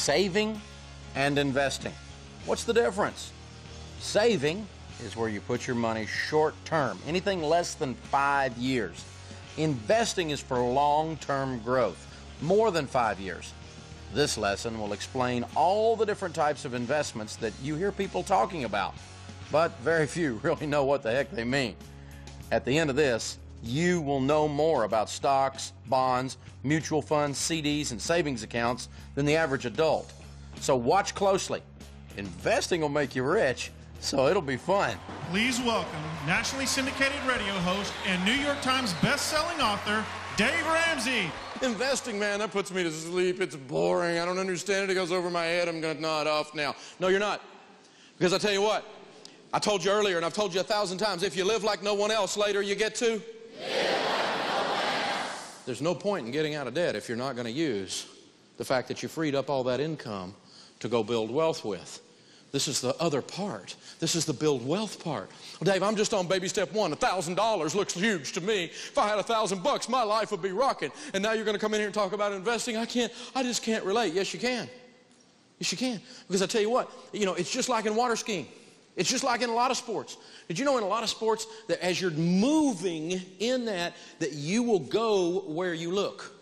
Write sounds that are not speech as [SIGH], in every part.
saving and investing. What's the difference? Saving is where you put your money short term, anything less than five years. Investing is for long term growth, more than five years. This lesson will explain all the different types of investments that you hear people talking about, but very few [LAUGHS] really know what the heck they mean. At the end of this, you will know more about stocks, bonds, mutual funds, CDs, and savings accounts than the average adult. So watch closely. Investing will make you rich, so it'll be fun. Please welcome nationally syndicated radio host and New York Times best-selling author, Dave Ramsey. Investing, man, that puts me to sleep. It's boring. I don't understand it. It goes over my head. I'm going to nod off now. No, you're not. Because I tell you what, I told you earlier, and I've told you a thousand times, if you live like no one else later, you get to there's no point in getting out of debt if you're not going to use the fact that you freed up all that income to go build wealth with. This is the other part. This is the build wealth part. Well, Dave, I'm just on baby step one. A $1,000 looks huge to me. If I had a thousand bucks, my life would be rocking. And now you're going to come in here and talk about investing? I can't, I just can't relate. Yes, you can. Yes, you can. Because I tell you what, you know, it's just like in water skiing. It's just like in a lot of sports. Did you know in a lot of sports that as you're moving in that, that you will go where you look?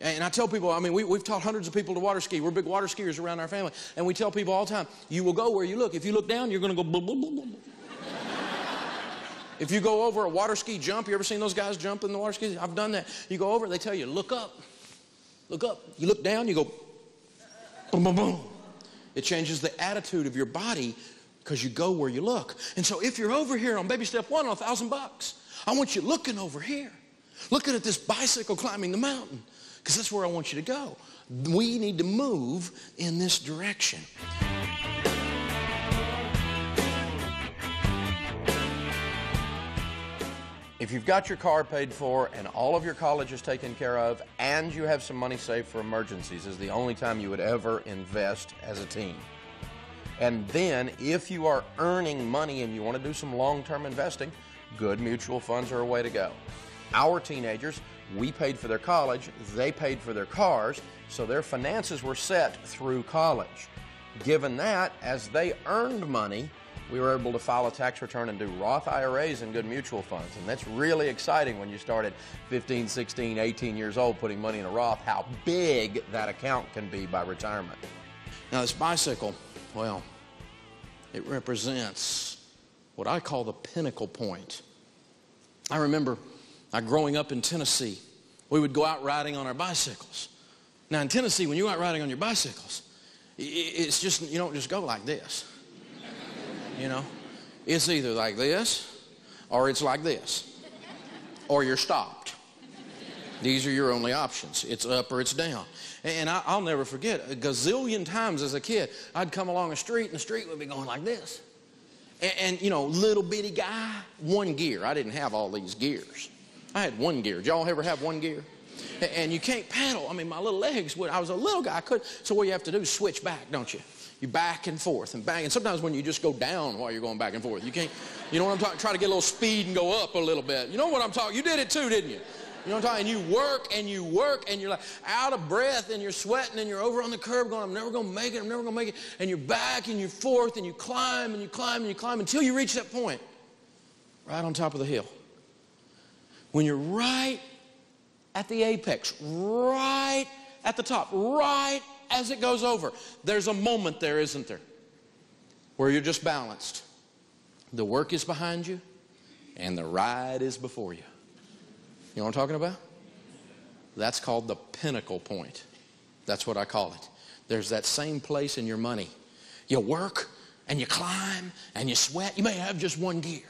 And I tell people, I mean, we, have taught hundreds of people to water ski. We're big water skiers around our family. And we tell people all the time, you will go where you look. If you look down, you're going to go blah, blah, blah, if you go over a water ski jump, you ever seen those guys jump in the water skis? I've done that. You go over, they tell you, look up. Look up. You look down, you go boom, boom, boom. It changes the attitude of your body because you go where you look. And so if you're over here on baby step one on a thousand bucks, I want you looking over here, looking at this bicycle climbing the mountain, because that's where I want you to go. We need to move in this direction. If you've got your car paid for and all of your college is taken care of and you have some money saved for emergencies is the only time you would ever invest as a teen. And then, if you are earning money and you want to do some long term investing, good mutual funds are a way to go. Our teenagers, we paid for their college, they paid for their cars, so their finances were set through college. Given that, as they earned money, we were able to file a tax return and do Roth IRAs and good mutual funds. And that's really exciting when you start at 15, 16, 18 years old putting money in a Roth, how big that account can be by retirement. Now, this bicycle, well, it represents what I call the pinnacle point. I remember I growing up in Tennessee, we would go out riding on our bicycles. Now, in Tennessee, when you go out riding on your bicycles, it's just, you don't just go like this. You know, it's either like this or it's like this, or you're stopped. These are your only options. It's up or it's down. And I, will never forget, a gazillion times as a kid, I'd come along a street and the street would be going like this. And, and, you know, little bitty guy, one gear. I didn't have all these gears. I had one gear. Did y'all ever have one gear? And you can't paddle. I mean, my little legs would, I was a little guy, I could. So what you have to do is switch back, don't you? You back and forth and bang. And sometimes when you just go down while you're going back and forth, you can't, you know what I'm talking, try to get a little speed and go up a little bit. You know what I'm talking, you did it too, didn't you? You know what I'm talking? And you work and you work and you're like out of breath and you're sweating and you're over on the curb going, I'm never going to make it, I'm never going to make it. And you're back and you're forth and you climb and you climb and you climb until you reach that point right on top of the hill. When you're right at the apex, right at the top, right as it goes over, there's a moment there, isn't there? Where you're just balanced. The work is behind you and the ride is before you. You know what I'm talking about? That's called the pinnacle point. That's what I call it. There's that same place in your money. You work and you climb and you sweat. You may have just one gear.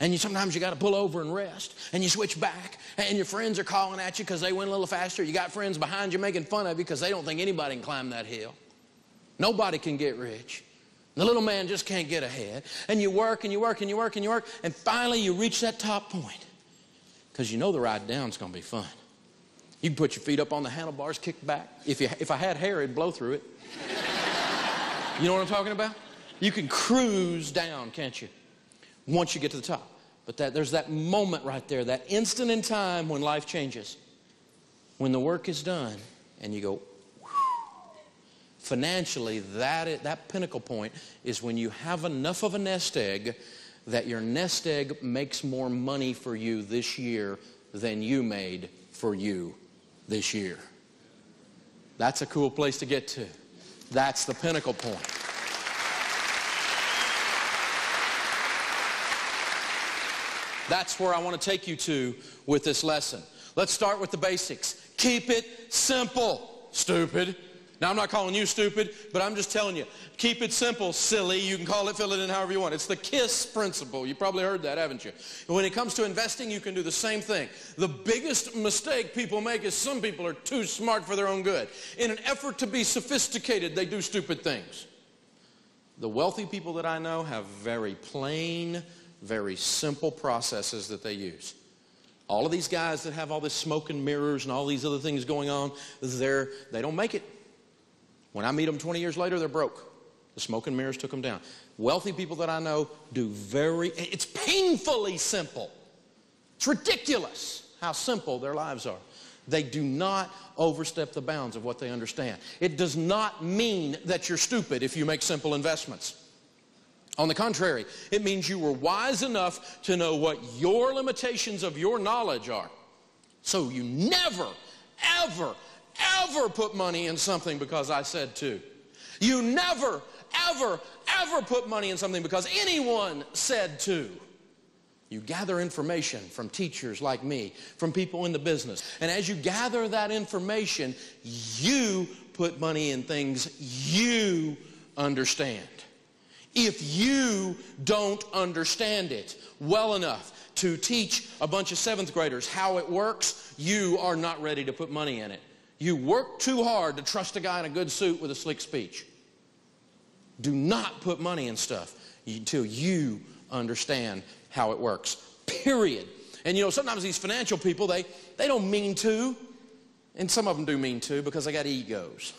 And you, sometimes you got to pull over and rest. And you switch back. And your friends are calling at you because they went a little faster. You got friends behind you making fun of you because they don't think anybody can climb that hill. Nobody can get rich. The little man just can't get ahead. And you work and you work and you work and you work. And finally you reach that top point because you know the ride down is going to be fun. You can put your feet up on the handlebars, kick back. If, you, if I had hair, it'd blow through it. you know what I'm talking about? You can cruise down, can't you? Once you get to the top. But that, there's that moment right there, that instant in time when life changes. When the work is done and you go, Financially, that, that pinnacle point is when you have enough of a nest egg that your nest egg makes more money for you this year than you made for you this year. That's a cool place to get to. That's the pinnacle point. That's where I want to take you to with this lesson. Let's start with the basics. Keep it simple, stupid. Now, I'm not calling you stupid, but I'm just telling you, keep it simple, silly. You can call it, fill it in however you want. It's the KISS principle. You probably heard that, haven't you? When it comes to investing, you can do the same thing. The biggest mistake people make is some people are too smart for their own good. In an effort to be sophisticated, they do stupid things. The wealthy people that I know have very plain, very simple processes that they use. All of these guys that have all this smoke and mirrors and all these other things going on, they're, they don't make it. When I meet them 20 years later, they're broke. The smoke and mirrors took them down. Wealthy people that I know do very, it's painfully simple. It's ridiculous how simple their lives are. They do not overstep the bounds of what they understand. It does not mean that you're stupid if you make simple investments. On the contrary, it means you were wise enough to know what your limitations of your knowledge are. So you never, ever, ever put money in something because I said to. You never, ever, ever put money in something because anyone said to. You gather information from teachers like me, from people in the business. And as you gather that information, you put money in things you understand. If you don't understand it well enough to teach a bunch of seventh graders how it works, you are not ready to put money in it. You work too hard to trust a guy in a good suit with a slick speech. Do not put money in stuff until you understand how it works. Period. And you know, sometimes these financial people, they, they don't mean to. And some of them do mean to because they got egos.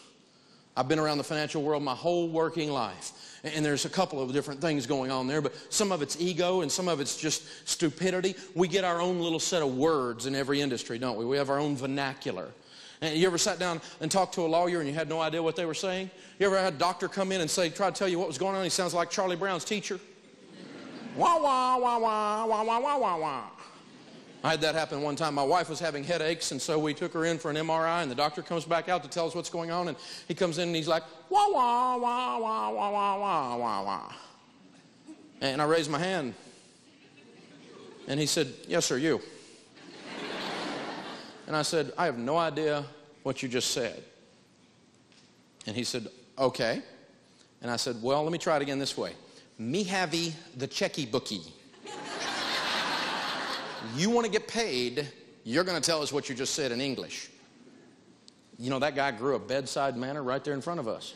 I've been around the financial world my whole working life. And there's a couple of different things going on there, but some of it's ego and some of it's just stupidity. We get our own little set of words in every industry, don't we? We have our own vernacular. And you ever sat down and talked to a lawyer and you had no idea what they were saying? You ever had a doctor come in and say, try to tell you what was going on? He sounds like Charlie Brown's teacher. [LAUGHS] wah, wah, wah, wah, wah, wah, wah, wah, wah. I had that happen one time. My wife was having headaches, and so we took her in for an MRI, and the doctor comes back out to tell us what's going on, and he comes in and he's like, wah, wah, wah, wah, wah, wah, wah, wah, wah. And I raised my hand, and he said, yes, sir, you. And I said, I have no idea what you just said. And he said, okay. And I said, well, let me try it again this way. Me havey the checky bookie. You want to get paid, you're going to tell us what you just said in English. You know, that guy grew a bedside manner right there in front of us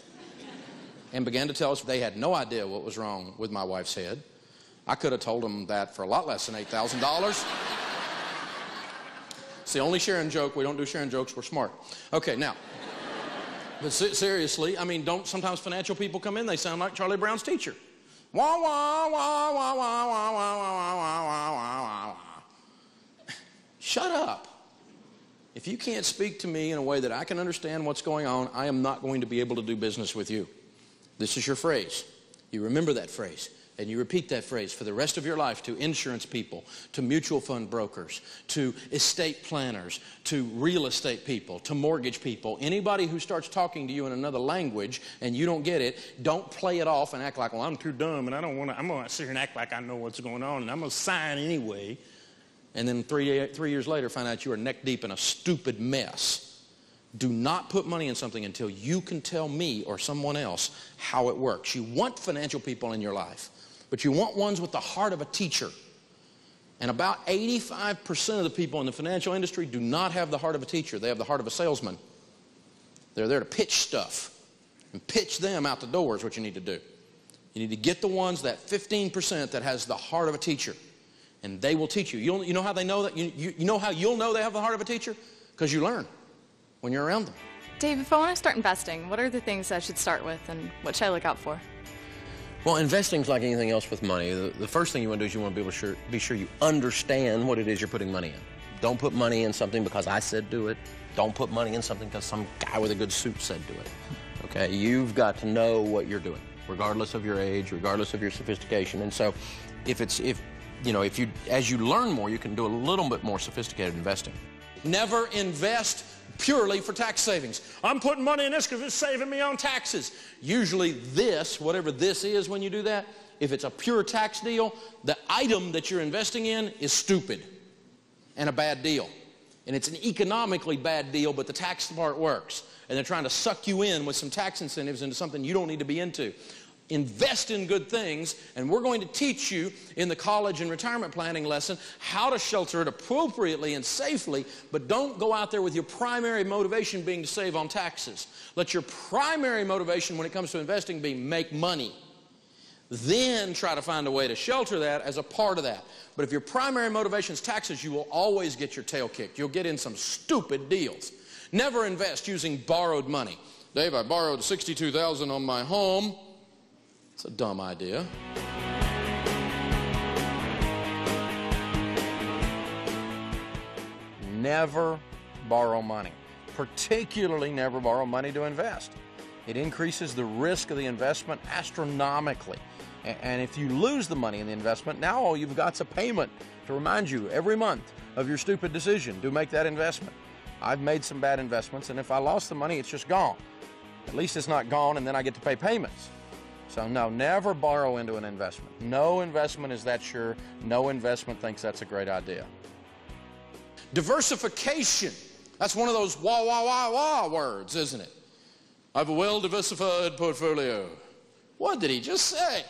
and began to tell us they had no idea what was wrong with my wife's head. I could have told them that for a lot less than $8,000. It's the only sharing joke. We don't do sharing jokes. We're smart. Okay, now. But seriously, I mean, don't sometimes financial people come in, they sound like Charlie Brown's teacher. Wah, wah, wah, wah, wah, wah, wah, wah, wah, wah, wah, wah, wah. Shut up. If you can't speak to me in a way that I can understand what's going on, I am not going to be able to do business with you. This is your phrase. You remember that phrase. And you repeat that phrase for the rest of your life to insurance people, to mutual fund brokers, to estate planners, to real estate people, to mortgage people. Anybody who starts talking to you in another language and you don't get it, don't play it off and act like, well, I'm too dumb and I don't want to, I'm going to sit here and act like I know what's going on and I'm going to sign anyway. And then three, three years later, find out you are neck deep in a stupid mess. Do not put money in something until you can tell me or someone else how it works. You want financial people in your life but you want ones with the heart of a teacher. And about 85% of the people in the financial industry do not have the heart of a teacher. They have the heart of a salesman. They're there to pitch stuff and pitch them out the door is what you need to do. You need to get the ones, that 15% that has the heart of a teacher. And they will teach you. You'll, you know how they know that? You, you, you know how you'll know they have the heart of a teacher? Because you learn when you're around them. Dave, if I want to start investing, what are the things I should start with and what should I look out for? Well, investing is like anything else with money. The, the, first thing you want to do is you want to be able to sure, be sure you understand what it is you're putting money in. Don't put money in something because I said do it. Don't put money in something because some guy with a good suit said do it. Okay, you've got to know what you're doing, regardless of your age, regardless of your sophistication. And so, if it's if you know if you as you learn more, you can do a little bit more sophisticated investing. Never invest purely for tax savings. I'm putting money in this because it's saving me on taxes. Usually, this, whatever this is when you do that, if it's a pure tax deal, the item that you're investing in is stupid and a bad deal. And it's an economically bad deal, but the tax part works. And they're trying to suck you in with some tax incentives into something you don't need to be into. Invest in good things, and we're going to teach you in the college and retirement planning lesson how to shelter it appropriately and safely, but don't go out there with your primary motivation being to save on taxes. Let your primary motivation when it comes to investing be make money. Then try to find a way to shelter that as a part of that. But if your primary motivation is taxes, you will always get your tail kicked. You'll get in some stupid deals. Never invest using borrowed money. Dave, I borrowed 62000 on my home. It's a dumb idea. Never borrow money, particularly never borrow money to invest. It increases the risk of the investment astronomically. And if you lose the money in the investment, now all you've got is a payment to remind you every month of your stupid decision to make that investment. I've made some bad investments, and if I lost the money, it's just gone. At least it's not gone, and then I get to pay payments. So, no, never borrow into an investment. No investment is that sure. No investment thinks that's a great idea. Diversification. That's one of those wah, wah, wah, wah words, isn't it? I have a well diversified portfolio. What did he just say?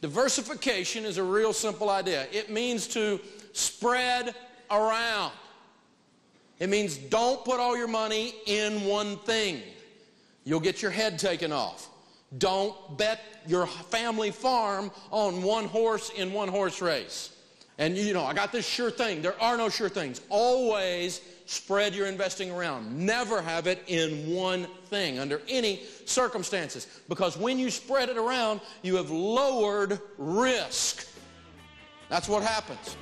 Diversification is a real simple idea. It means to spread around. It means don't put all your money in one thing. You'll get your head taken off. Don't bet your family farm on one horse in one horse race. And you know, I got this sure thing. There are no sure things. Always spread your investing around. Never have it in one thing under any circumstances. Because when you spread it around, you have lowered risk. That's what happens.